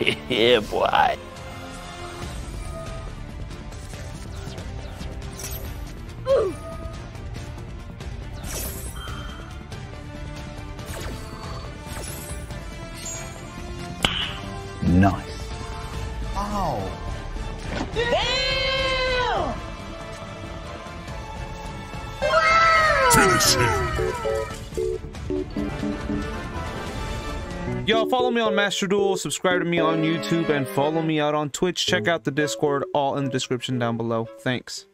yeah, boy. Nice. Ow. Finish him. Yo, follow me on Master Duel, subscribe to me on YouTube, and follow me out on Twitch. Check out the Discord, all in the description down below. Thanks.